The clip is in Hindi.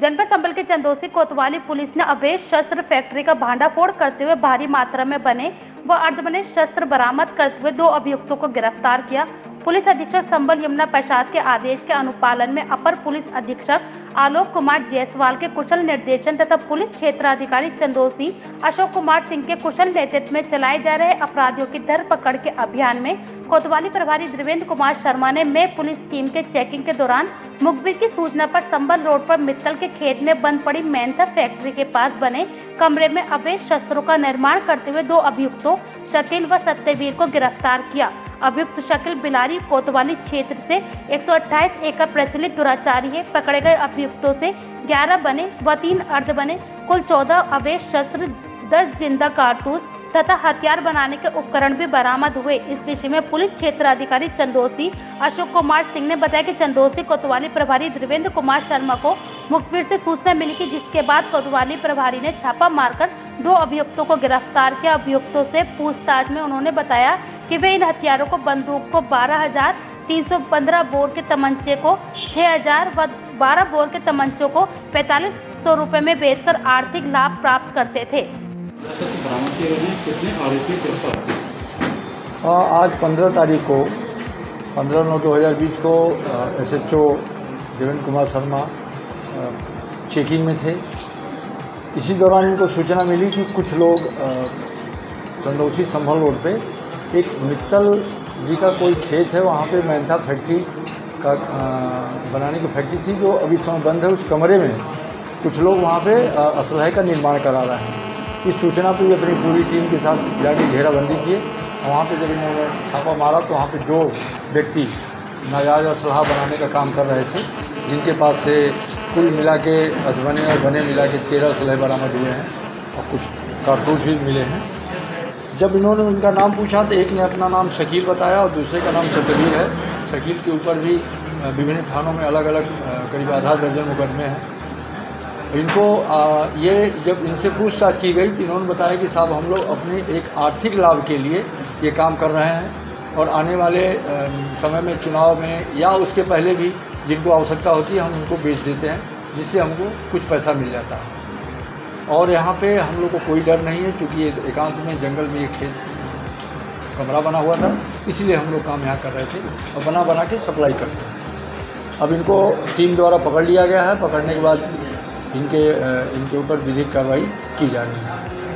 जनपद संबल के चंदोसी कोतवाली पुलिस ने अवैध शस्त्र फैक्ट्री का भांडाफोड़ करते हुए भारी मात्रा में बने व अर्धबने शस्त्र बरामद करते हुए दो अभियुक्तों को गिरफ़्तार किया। पुलिस अधीक्षक संबल यमुना प्रसाद के आदेश के अनुपालन में अपर पुलिस अधीक्षक आलोक कुमार जायसवाल के कुशल निर्देशन तथा पुलिस क्षेत्राधिकारी चंदोसी अशोक कुमार सिंह के कुशल नेतृत्व में चलाए जा रहे अपराधियों की धरपकड़ के अभियान में कोतवाली प्रभारी देवेंद्र कुमार शर्मा ने में पुलिस टीम के चेकिंग के दौरान मुखबिर की सूचना पर संबल रोड पर मित्तल के खेत में बंद पड़ी मेंथा फैक्ट्री के पास बने कमरे में अवैध शस्त्रों का निर्माण करते हुए दो अभियुक्तों, शकील व सत्यवीर को गिरफ़्तार किया। अभियुक्त शकील बिलारी कोतवाली क्षेत्र से 128 एकड़ प्रचलित दुराचारी है। पकड़े गए अभियुक्तों से 11 बने व तीन अर्ध बने। कुल 14 अवैध शस्त्र 10 ज़िंदा कारतूस तथा हथियार बनाने के उपकरण भी बरामद हुए। इस विषय में पुलिस क्षेत्र अधिकारी चंदोसी अशोक कुमार सिंह ने बताया कि चंदोसी कोतवाली प्रभारी देवेंद्र कुमार शर्मा को मुखबिर से सूचना मिली कि जिसके बाद कोतवाली प्रभारी ने छापा मारकर दो अभियुक्तों को गिरफ़्तार किया। अभियुक्तों से पूछताछ में उन्होंने बताया कि वे इन हथियारों को बंदूक को बारह हज़ार तीन सौ पंद्रह बोर के तमंचे को छः हज़ार व बारह बोर के तमंचों को पैंतालीस सौ रुपये में बेचकर आर्थिक लाभ प्राप्त करते थे। हैं, आज 15 तारीख को 15 नौ 2020 को S H O Devendra Kumar Sharma checking में थे। इसी दौरान इनको सूचना मिली कि कुछ लोग चंदौसी संभल रोड पे एक मित्तल जी का कोई खेत है वहाँ पे मैंथा फैक्ट्री का अ, बनाने की फैक्ट्री थी जो अभी समय बंद है उस कमरे में। कुछ लोग वहाँ पे असलहे का निर्माण करा रहे हैं। इस सूचना पर भी अपनी पूरी टीम के साथ जाके घेराबंदी किए। वहाँ पे जब इन्होंने छापा मारा तो वहाँ पे दो व्यक्ति नाजायज असलहा बनाने का काम कर रहे थे जिनके पास से कुल मिला के अधबने और बने मिला के तेरह असलहे बरामद हुए हैं और कुछ कारतूस भी मिले हैं। जब इन्होंने उनका नाम पूछा तो एक ने अपना नाम शकील बताया और दूसरे का नाम सतबीर है। शकील के ऊपर भी विभिन्न थानों में अलग अलग करीब आधा दर्जन मुकदमे हैं। इनको आ, ये जब इनसे पूछताछ की गई तो इन्होंने बताया कि साहब हम लोग अपने एक आर्थिक लाभ के लिए ये काम कर रहे हैं और आने वाले समय में चुनाव में या उसके पहले भी जिनको आवश्यकता होती है हम उनको बेच देते हैं जिससे हमको कुछ पैसा मिल जाता है। और यहाँ पे हम लोग को कोई डर नहीं है क्योंकि ये एकांत में जंगल में एक खेत कमरा बना हुआ था, इसीलिए हम लोग काम यहाँ कर रहे थे और बना बना के सप्लाई करते हैं। अब इनको टीम द्वारा पकड़ लिया गया है, पकड़ने के बाद इनके इनके ऊपर विधिक कार्रवाई की जा रही है।